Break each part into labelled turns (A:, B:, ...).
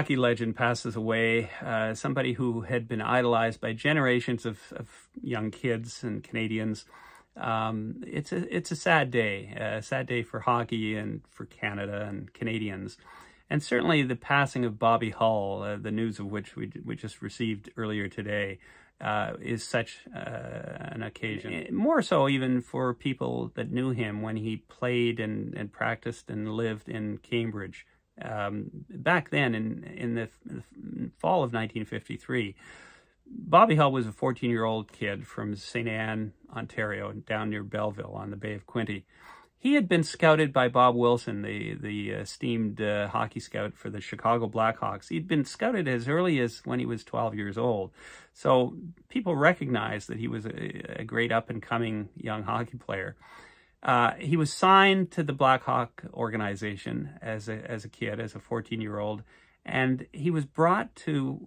A: hockey legend passes away, uh, somebody who had been idolized by generations of, of young kids and Canadians, um, it's a it's a sad day, a sad day for hockey and for Canada and Canadians, and certainly the passing of Bobby Hull, uh, the news of which we we just received earlier today, uh, is such uh, an occasion. Eh, more so even for people that knew him when he played and, and practiced and lived in Cambridge. Um, back then, in, in the, in the fall of 1953, Bobby Hull was a 14-year-old kid from St. Anne, Ontario, down near Belleville on the Bay of Quinte. He had been scouted by Bob Wilson, the, the esteemed uh, hockey scout for the Chicago Blackhawks. He'd been scouted as early as when he was 12 years old. So people recognized that he was a, a great up-and-coming young hockey player. Uh, he was signed to the Blackhawk organization as a, as a kid, as a 14-year-old, and he was brought to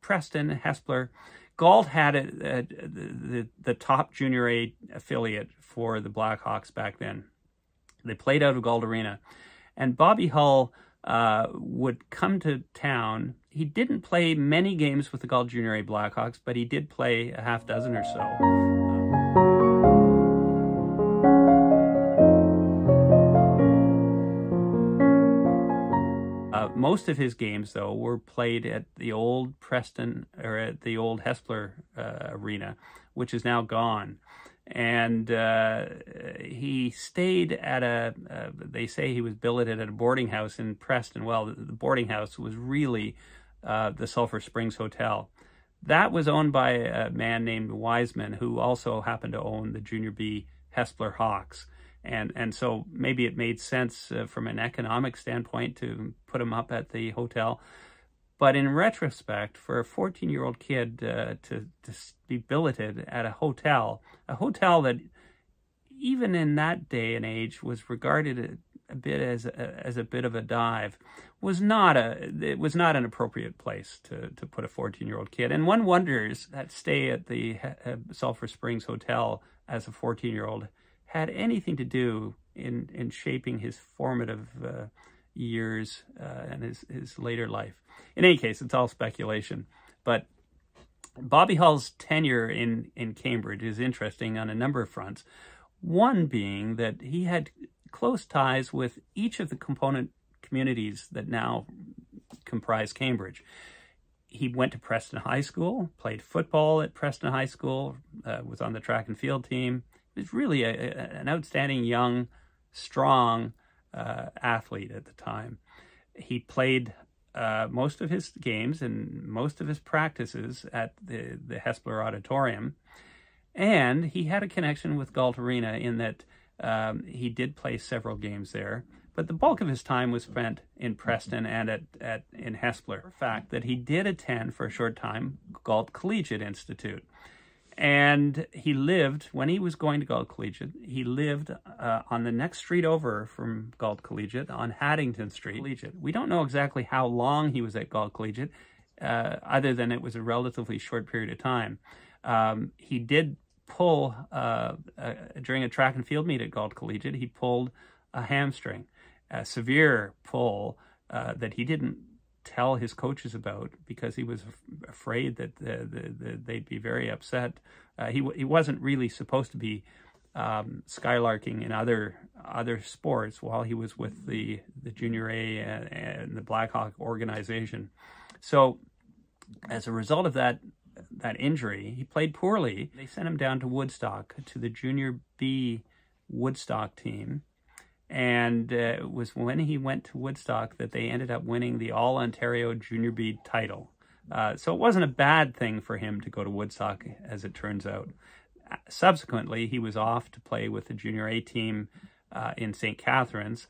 A: Preston, Hespeler. Galt had a, a, the, the top junior A affiliate for the Blackhawks back then. They played out of Galt Arena. And Bobby Hull uh, would come to town. He didn't play many games with the Galt Junior A Blackhawks, but he did play a half dozen or so. Most of his games, though, were played at the old Preston or at the old Hespeler uh, arena, which is now gone. And uh, he stayed at a, uh, they say he was billeted at a boarding house in Preston. Well, the boarding house was really uh, the Sulphur Springs Hotel. That was owned by a man named Wiseman, who also happened to own the Junior B Hespeler Hawks. And, and so maybe it made sense uh, from an economic standpoint to put him up at the hotel. But in retrospect, for a 14-year-old kid uh, to, to be billeted at a hotel, a hotel that even in that day and age was regarded a, a bit as a, as a bit of a dive, was not a it was not an appropriate place to to put a 14-year-old kid. And one wonders that stay at the uh, Sulphur Springs Hotel as a 14-year-old had anything to do in, in shaping his formative uh, years uh, and his, his later life. In any case, it's all speculation. But Bobby Hull's tenure in, in Cambridge is interesting on a number of fronts. One being that he had close ties with each of the component communities that now comprise Cambridge. He went to Preston High School, played football at Preston High School, uh, was on the track and field team, was really a, a, an outstanding young, strong uh, athlete at the time. He played uh, most of his games and most of his practices at the, the Hespeler Auditorium. And he had a connection with Galt Arena in that um, he did play several games there. But the bulk of his time was spent in Preston and at, at in Hespeler. The fact that he did attend for a short time Galt Collegiate Institute. And he lived, when he was going to Galt Collegiate, he lived uh, on the next street over from Galt Collegiate on Haddington Street. Collegiate. We don't know exactly how long he was at Galt Collegiate, uh, other than it was a relatively short period of time. Um, he did pull, uh, during a track and field meet at Galt Collegiate, he pulled a hamstring, a severe pull uh, that he didn't tell his coaches about because he was afraid that the, the, the, they'd be very upset. Uh, he he wasn't really supposed to be um, skylarking in other other sports while he was with the the Junior A and, and the Blackhawk organization. So, as a result of that that injury, he played poorly. They sent him down to Woodstock to the Junior B Woodstock team and uh, it was when he went to Woodstock that they ended up winning the All Ontario Junior B title. Uh, so it wasn't a bad thing for him to go to Woodstock, as it turns out. Subsequently, he was off to play with the Junior A team uh, in St. Catharines,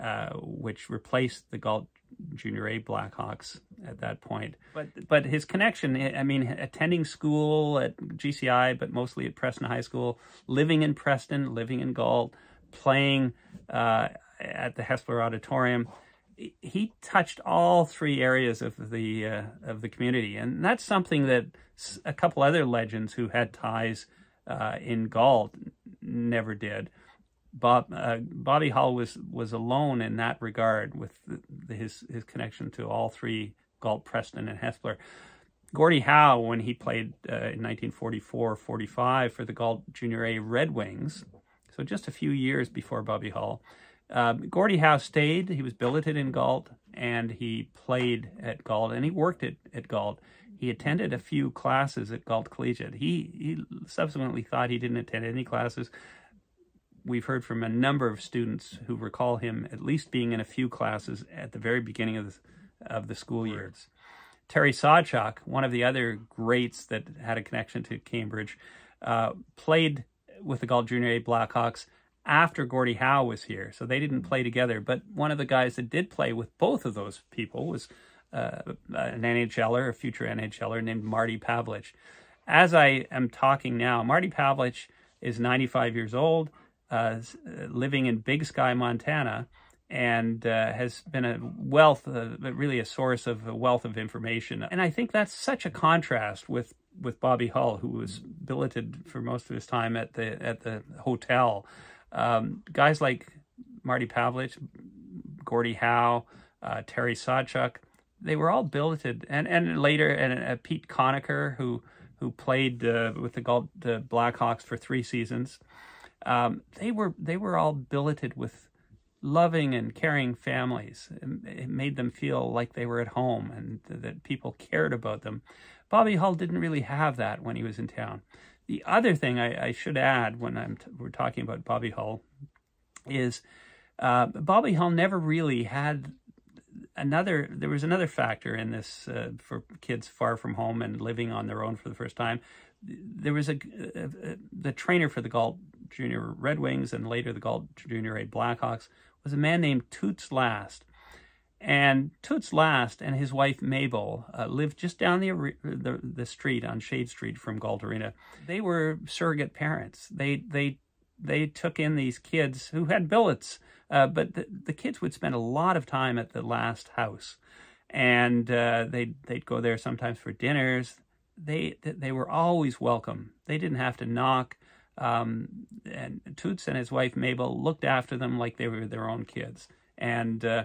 A: uh, which replaced the Galt Junior A Blackhawks at that point. But but his connection, I mean, attending school at GCI, but mostly at Preston High School, living in Preston, living in Galt, playing uh, at the Hespeler Auditorium, he touched all three areas of the uh, of the community, and that's something that a couple other legends who had ties uh, in Galt never did. Bob, uh, Bobby Hull was was alone in that regard with the, his his connection to all three Galt, Preston, and Hespeler. Gordie Howe, when he played uh, in 1944-45 for the Galt Junior A Red Wings, so just a few years before Bobby Hull. uh, Gordie Howe stayed. He was billeted in Galt, and he played at Galt, and he worked at, at Galt. He attended a few classes at Galt Collegiate. He, he subsequently thought he didn't attend any classes. We've heard from a number of students who recall him at least being in a few classes at the very beginning of the, of the school years. Terry Sawchuk, one of the other greats that had a connection to Cambridge, uh, played with the Galt Junior A Blackhawks after Gordie Howe was here. So they didn't play together. But one of the guys that did play with both of those people was uh, an NHLer, a future NHLer named Marty Pavelich. As I am talking now, Marty Pavelich is 95 years old, uh, living in Big Sky, Montana, and uh, has been a wealth, uh, really a source of a wealth of information. And I think that's such a contrast with with Bobby Hull, who was billeted for most of his time at the at the hotel. Um, guys like Marty Pavelich, Gordie Howe, uh, Terry Sawchuk, they were all billeted, and and later and uh, Pete Conacher, who who played uh, with the Galt, the Blackhawks for three seasons. Um, they were they were all billeted with loving and caring families. It made them feel like they were at home and that people cared about them. Bobby Hull didn't really have that when he was in town. The other thing I, I should add when I'm we're talking about Bobby Hull is uh, Bobby Hull never really had another. There was another factor in this uh, for kids far from home and living on their own for the first time. There was a, a, a the trainer for the Galt Junior Red Wings and later the Galt Junior A Blackhawks was a man named Toots Last. And Toots Last and his wife Mabel uh, lived just down the, the, the street on Shade Street from Galt Arena. They were surrogate parents. They they they took in these kids who had billets, uh, but the, the kids would spend a lot of time at the last house, and uh, they they'd go there sometimes for dinners. They they were always welcome. They didn't have to knock. Um, and Toots and his wife Mabel looked after them like they were their own kids. And uh,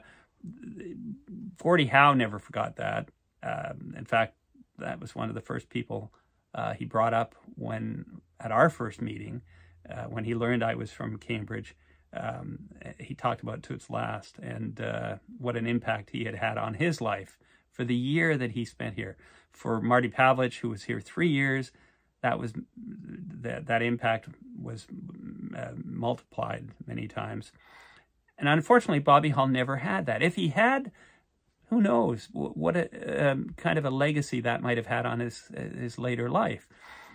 A: Gordie Howe never forgot that. Um, in fact, that was one of the first people uh, he brought up when at our first meeting, uh, when he learned I was from Cambridge. Um, he talked about Toots Last and uh, what an impact he had had on his life for the year that he spent here. For Marty Pavelich, who was here three years, that was that that impact was uh, multiplied many times. And unfortunately, Bobby Hull never had that. If he had, who knows what a um, kind of a legacy that might have had on his his later life.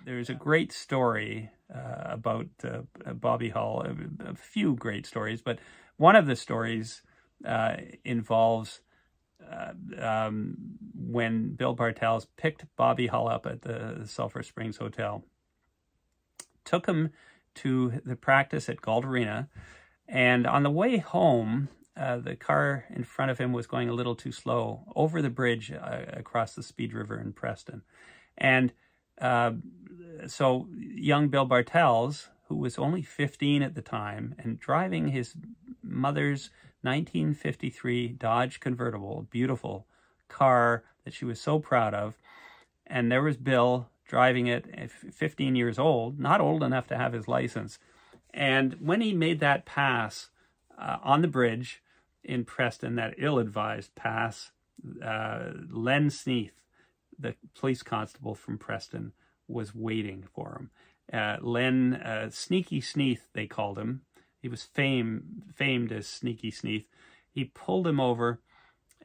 A: There's a great story uh, about uh, Bobby Hull, a, a, few great stories, but one of the stories uh, involves um, when Bill Bartels picked Bobby Hull up at the Sulphur Springs Hotel, took him to the practice at Galt Arena, and on the way home, uh, the car in front of him was going a little too slow over the bridge uh, across the Speed River in Preston. And uh, so young Bill Bartels, who was only 15 at the time and driving his mother's 1953 Dodge convertible, beautiful car that she was so proud of. And there was Bill driving it at 15 years old, not old enough to have his license, and when he made that pass uh, on the bridge in Preston, that ill-advised pass, uh, Len Sneath, the police constable from Preston, was waiting for him. Uh, Len, uh, Sneaky Sneath, they called him. He was fame, famed as Sneaky Sneath. He pulled him over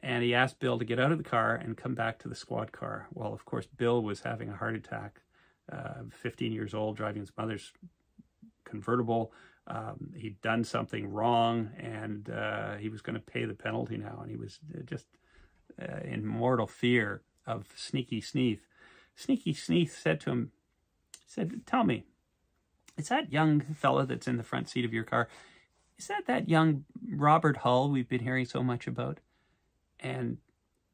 A: and he asked Bill to get out of the car and come back to the squad car. Well, of course, Bill was having a heart attack, uh, 15 years old, driving his mother's convertible. Um, he'd done something wrong and uh, he was going to pay the penalty now. And he was uh, just uh, in mortal fear of Sneaky Sneath. Sneaky Sneath said to him, said, tell me, is that young fella that's in the front seat of your car, is that that young Robert Hull we've been hearing so much about? And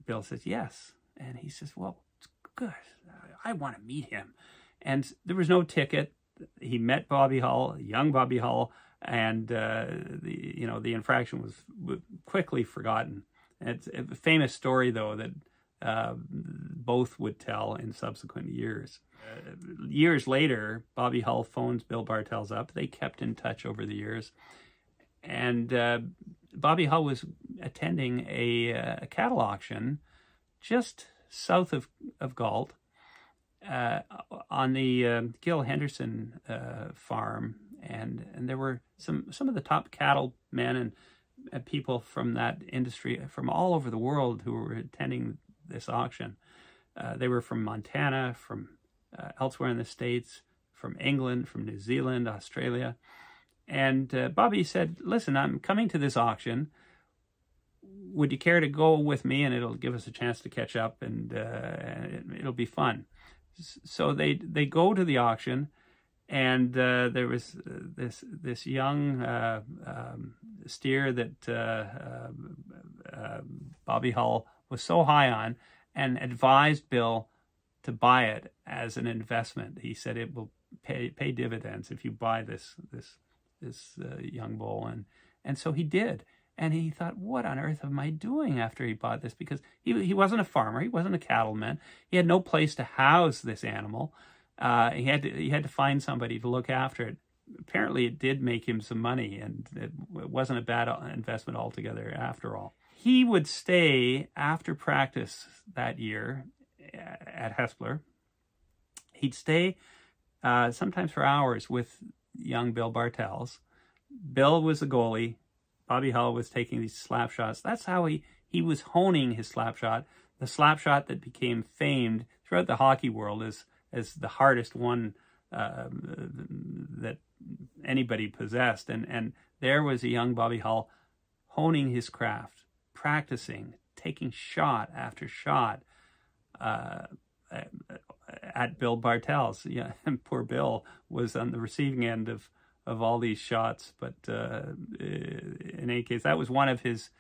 A: Bill says, yes. And he says, well, good. I want to meet him. And there was no ticket he met Bobby Hull, young Bobby Hull, and uh, the you know the infraction was quickly forgotten. It's a famous story, though, that uh, both would tell in subsequent years. Uh, years later, Bobby Hull phones Bill Bartels up. They kept in touch over the years. And uh, Bobby Hull was attending a, uh, a, cattle auction just south of, of Galt uh, on the uh, Gil Henderson farm. And, and there were some, some of the top cattle men and people from that industry from all over the world who were attending this auction. Uh, they were from Montana, from uh, elsewhere in the States, from England, from New Zealand, Australia. And uh, Bobby said, listen, I'm coming to this auction. Would you care to go with me? And it'll give us a chance to catch up and, uh, it, will be fun. So they, they go to the auction and uh, there was uh, this this young um, steer that Bobby Hull was so high on, and advised Bill to buy it as an investment. He said it will pay pay dividends if you buy this this this young bull, and and so he did. And he thought, what on earth am I doing after he bought this? Because he he wasn't a farmer, he wasn't a cattleman, he had no place to house this animal. Uh, he had to he had to find somebody to look after it. Apparently, it did make him some money, and it, it wasn't a bad investment altogether. After all, he would stay after practice that year at Hespeler. He'd stay uh, sometimes for hours with young Bill Bartels. Bill was the goalie. Bobby Hull was taking these slap shots. That's how he, he was honing his slap shot. The slap shot that became famed throughout the hockey world as as the hardest one uh, that anybody possessed. And, and there was a young Bobby Hull honing his craft, practicing, taking shot after shot uh, at Bill Bartels. Yeah, and poor Bill was on the receiving end of, of all these shots. But uh, in any case, that was one of his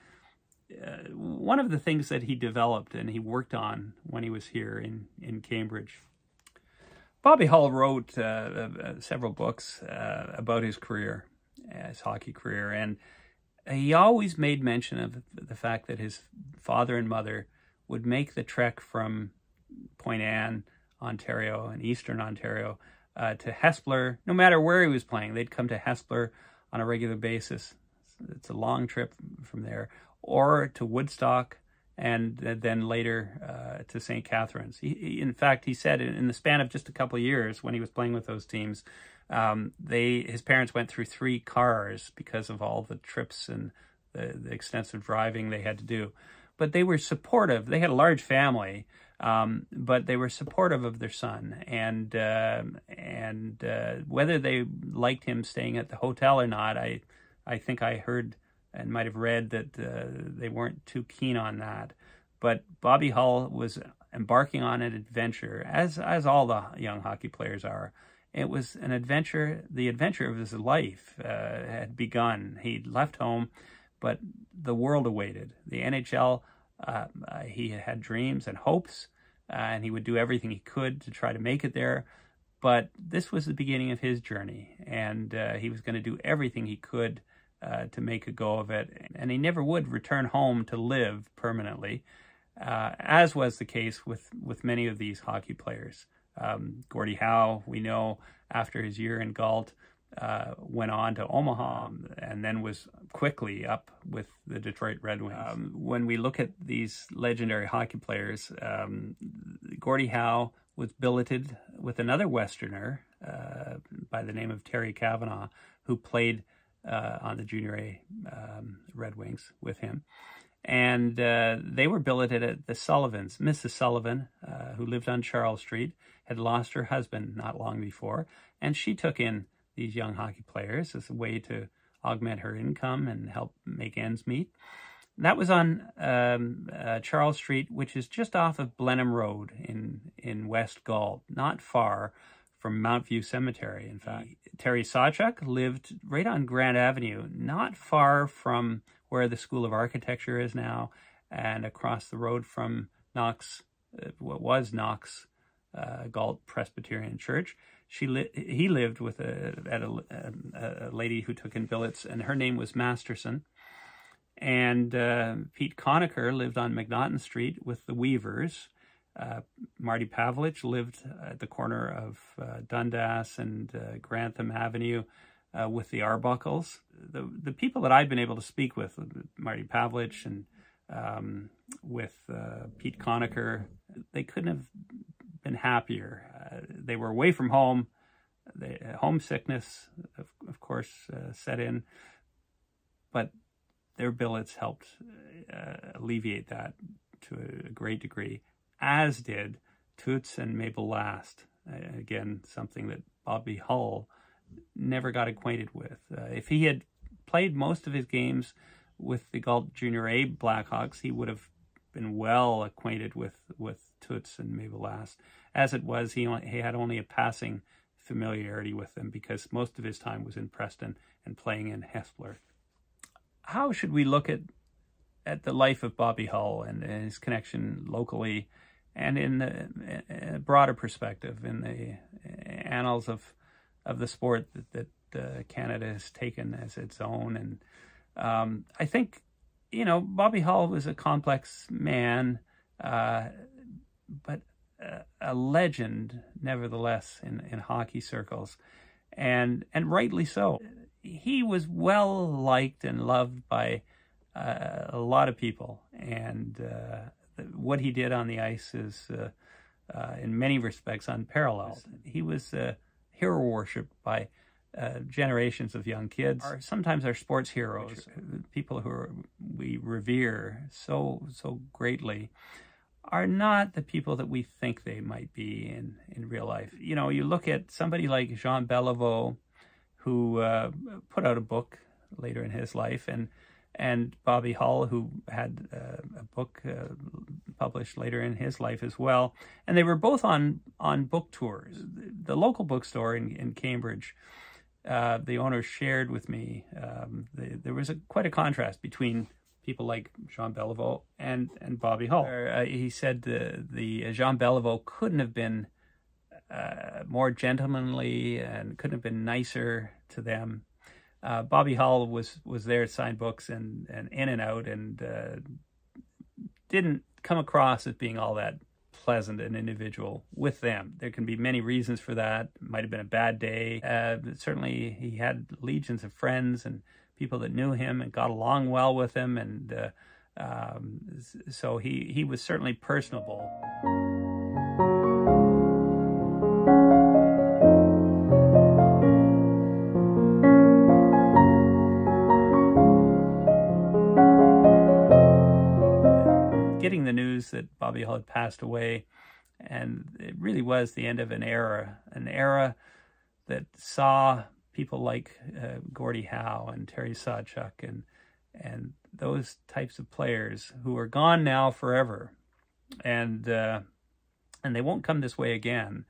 A: uh, one of the things that he developed and he worked on when he was here in, in Cambridge. Bobby Hull wrote uh, uh, several books uh, about his career, his hockey career, and he always made mention of the fact that his father and mother would make the trek from Point Anne, Ontario, and Eastern Ontario uh, to Hespeler, no matter where he was playing. They'd come to Hespeler on a regular basis. It's a long trip from there, or to Woodstock, and then later uh, to St. Catharines. He, he, in fact, he said in the span of just a couple years when he was playing with those teams, um, they his parents went through three cars because of all the trips and the, the, extensive driving they had to do. But they were supportive. They had a large family, um, but they were supportive of their son. And uh, and uh, whether they liked him staying at the hotel or not, I I think I heard and might have read that uh, they weren't too keen on that. But Bobby Hull was embarking on an adventure, as as all the young hockey players are. It was an adventure. The adventure of his life uh, had begun. He'd left home, but the world awaited. The NHL. Uh, uh, he had dreams and hopes, uh, and he would do everything he could to try to make it there. But this was the beginning of his journey, and uh, he was going to do everything he could to make a go of it. And he never would return home to live permanently, uh, as was the case with, with many of these hockey players. Um, Gordie Howe, we know, after his year in Galt, uh, went on to Omaha and then was quickly up with the Detroit Red Wings. Um, when we look at these legendary hockey players, um, Gordie Howe was billeted with another Westerner uh, by the name of Terry Kavanagh, who played uh, on the Junior A um, Red Wings with him. And uh, they were billeted at the Sullivans. Mrs. Sullivan, uh, who lived on Charles Street, had lost her husband not long before, and she took in these young hockey players as a way to augment her income and help make ends meet. That was on um, uh, Charles Street, which is just off of Blenheim Road in, in West Galt, not far from Mount View Cemetery, in fact. Terry Sawchuk lived right on Grant Avenue, not far from where the School of Architecture is now, and across the road from Knox, uh, what was Knox uh, Galt Presbyterian Church. She li- he lived with a, at a, a, lady who took in billets, and her name was Masterson. And uh, Pete Conacher lived on McNaughton Street with the Weavers. Uh, Marty Pavelich lived at the corner of uh, Dundas and uh, Grantham Avenue uh, with the Arbuckles. The, the people that I've been able to speak with, Marty Pavelich and um, with Pete Conacher, they couldn't have been happier. they were away from home. The homesickness, of, of course, set in, but their billets helped alleviate that to a great degree as did Toots and Mabel Last. Uh, again, something that Bobby Hull never got acquainted with. Uh, if he had played most of his games with the Galt Junior A Blackhawks, he would have been well acquainted with, with Toots and Mabel Last. As it was, he, only, he had only a passing familiarity with them because most of his time was in Preston and playing in Hespeler. How should we look at at the life of Bobby Hull and his connection locally and in the broader perspective in the annals of of the sport that, that uh, Canada has taken as its own. And um, I think, you know, Bobby Hull was a complex man, uh, but a, a, legend nevertheless in, in hockey circles, and and rightly so. He was well liked and loved by uh, a lot of people, and uh, what he did on the ice is, uh, uh, in many respects, unparalleled. He was hero worshipped by uh, generations of young kids. Our, sometimes our sports heroes, people who are, we revere so so greatly, are not the people that we think they might be in in real life. You know, you look at somebody like Jean Beliveau, who uh, put out a book later in his life, and and Bobby Hull, who had uh, a book uh, published later in his life as well. And they were both on on book tours. The local bookstore in, in Cambridge, uh, the owner shared with me um, the, there was a, quite a contrast between people like Jean Beliveau and and Bobby Hull. Uh, he said the the Jean Beliveau couldn't have been uh, more gentlemanly and couldn't have been nicer to them uh, Bobby Hull was was there to sign books and and in and out, and uh, didn't come across as being all that pleasant an individual with them. There can be many reasons for that. Might have been a bad day. Uh, certainly, he had legions of friends and people that knew him and got along well with him, and uh, um, so he he was certainly personable. getting the news that Bobby Hull had passed away, and it really was the end of an era, an era that saw people like uh, Gordie Howe and Terry Sawchuk and and those types of players who are gone now forever, and uh, and they won't come this way again.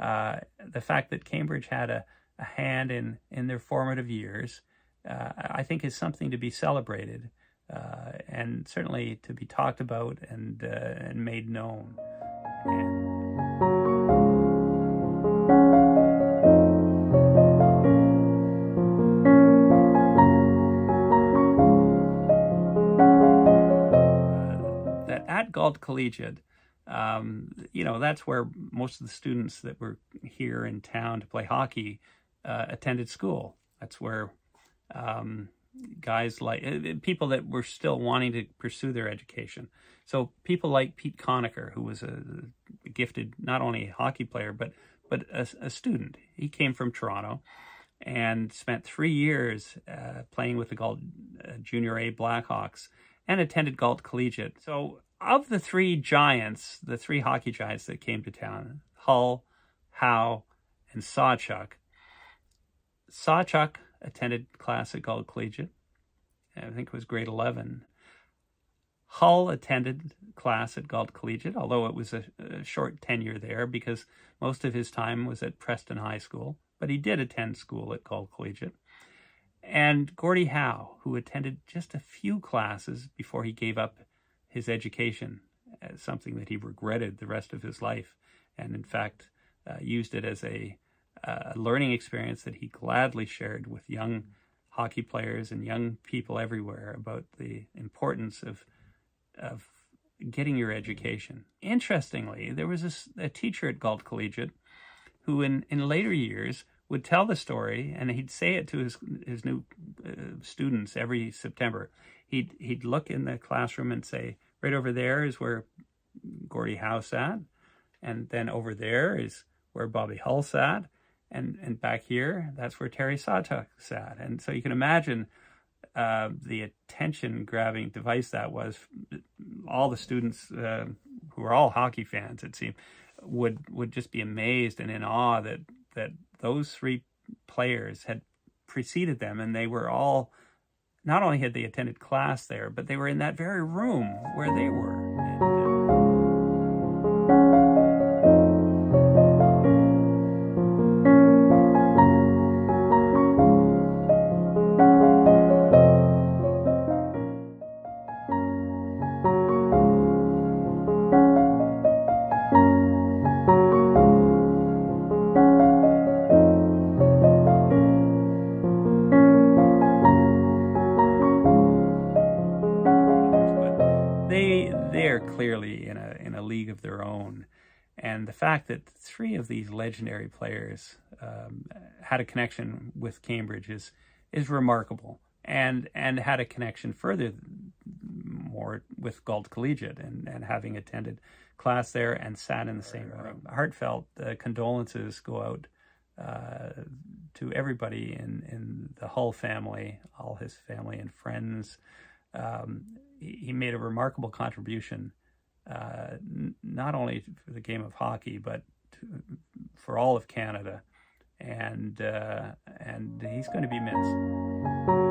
A: Uh, the fact that Cambridge had a, a hand in in their formative years, uh, I think, is something to be celebrated uh, and certainly to be talked about and, uh, and made known. Galt Collegiate, um, you know, that's where most of the students that were here in town to play hockey uh, attended school. That's where um, guys like uh, people that were still wanting to pursue their education. So people like Pete Conacher, who was a gifted not only hockey player but but a, a student. He came from Toronto and spent three years uh, playing with the Galt uh, Junior A Blackhawks and attended Galt Collegiate. So of the three giants, the three hockey giants that came to town, Hull, Howe, and Sawchuk, Sawchuk attended class at Galt Collegiate. I think it was grade 11. Hull attended class at Galt Collegiate, although it was a, a, short tenure there because most of his time was at Preston High School, but he did attend school at Galt Collegiate. And Gordie Howe, who attended just a few classes before he gave up his education as something that he regretted the rest of his life, and in fact uh, used it as a a learning experience that he gladly shared with young hockey players and young people everywhere about the importance of of getting your education. Interestingly, there was a, a teacher at Galt Collegiate who, in, in later years, would tell the story, and he'd say it to his his new uh, students every September. He'd he'd look in the classroom and say, "Right over there is where Gordie Howe sat, and then over there is where Bobby Hull sat, and and back here that's where Terry Sawchuk sat." And so you can imagine uh, the attention grabbing device that was. All the students uh, who were all hockey fans, it seemed, would would just be amazed and in awe that that those three players had preceded them and they were all not only had they attended class there but they were in that very room where they were fact that three of these legendary players um, had a connection with Cambridge is is remarkable, and and had a connection further more with Galt Collegiate and, and having attended class there and sat in the same room. Heartfelt uh, condolences go out uh, to everybody in, in the Hull family, all his family and friends. Um, he made a remarkable contribution, uh, not only for the game of hockey, but for all of Canada. And, uh, and he's going to be missed.